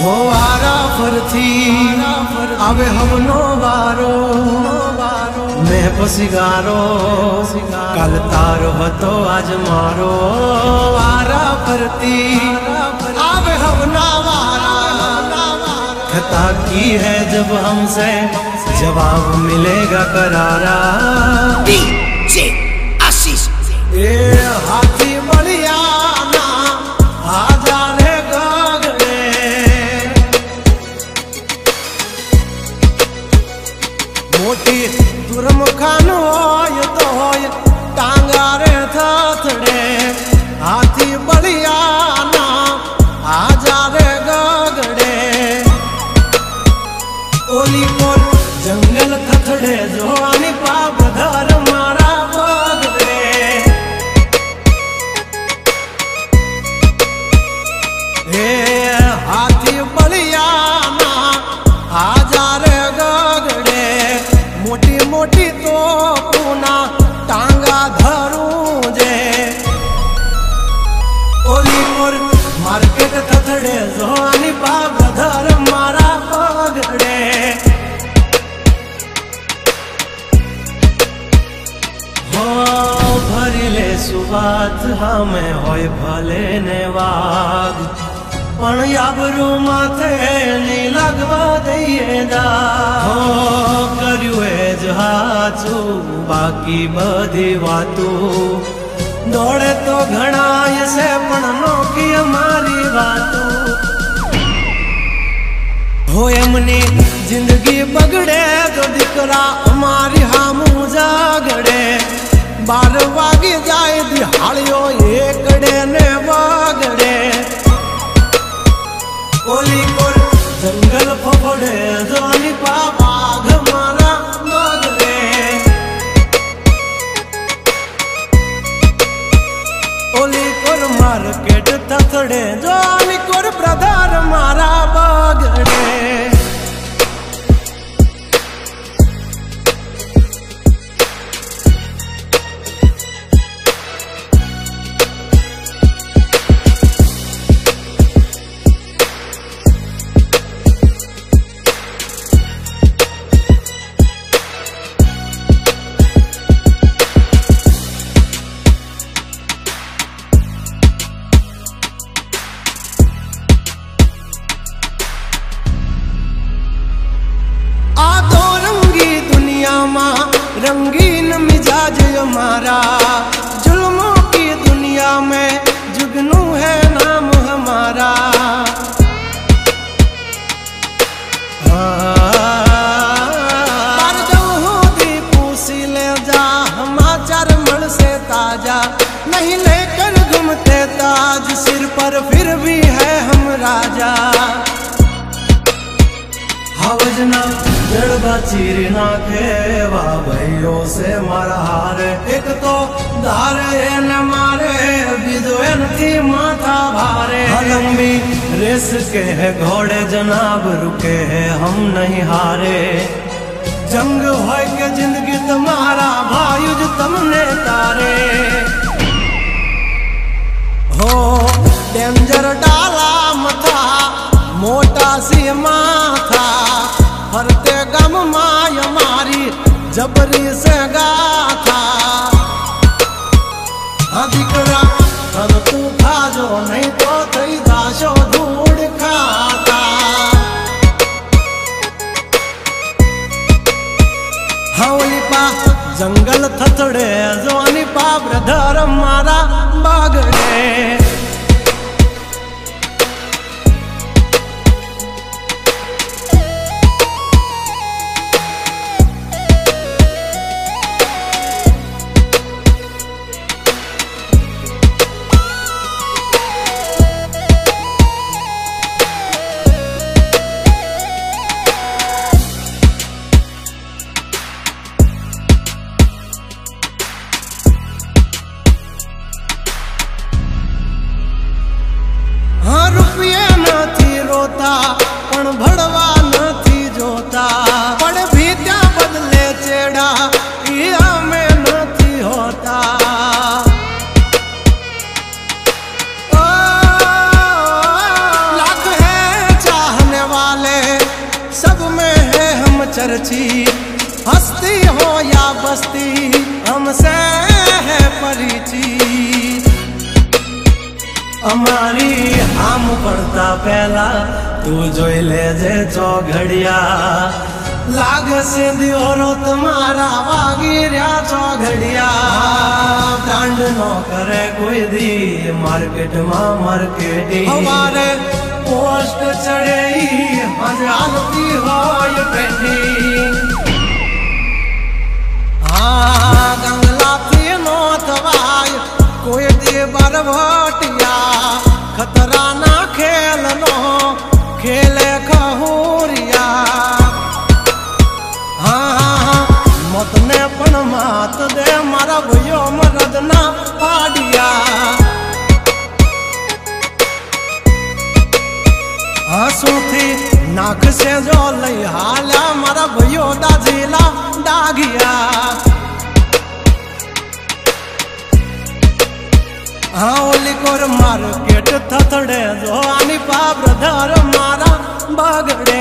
हो आरा फरथी हम नो बारो मैं पसिगारो कल तारो हतो आज मारो। आरा फरती आवे हमना वारा। खता की है जब हमसे जवाब मिलेगा करारा। डीजे आशीष। ए हाथी बढ़िया e duramukha ભરી લે સુવાત હામે હોય ભલે ને વાગ પણ આબરૂ માથે નહીં લાગવા દઈએ દા હો કર્યું એ જ હાચું બાકી બધી વાતું દોડે તો ઘણાય છે પણ નોકી અમારી વાતો હો એમની જિંદગી બગડે તો દીકરા અમારી હામું જાગડે બાર વાગી જાય દિહાળીઓ એકડે ને વાગડે. કોલી કોલ જંગલ ફફડે. रंगीन मिजाज हमारा। जुल्मों की दुनिया में जुगनू है नाम हमारा। ताज़ा। नहीं लेकर घूमते ताज, सिर पर फिर भी है हम राजा। हवजना जड़बा चीर नाखे भाइयों से मारा हार। एक तो धारे न मारे बीजो थी माथा भारे। लंबी रेस के है घोड़े, जनाब रुके हैं हम नहीं हारे। जंग हो के ज़िंदगी तुम्हारा भायुज तुमने तारे। हो डेंजर डाला मथा, मोटा सी माथा जबरी से गाथा हस्ती हो या बस्ती, हमसे है परिचित हमारी हम पड़ता पहला, तू जो ले जे चौघड़िया लाग से दियोरो तुम्हारा वागिरिया चौघड़िया ब्रांड नो करे कोई दी, मार्केट मा मार्केट। हमारे पोस्ट चढ़े हज़ार की हो ये पेटी गंगला से नोतवाय कोई देवर भटिया खतरा ना खेलनो खेले कहूरिया हाँ मत ने पण मात दे मारा भयो मरद ना पाडिया हसूथी नाक से जो लई हाला मारा भयो दाजीला दागिया હા ઓલી કોર માર્કેટ થથડે જો આની પા બ્રધર મારા બગડે.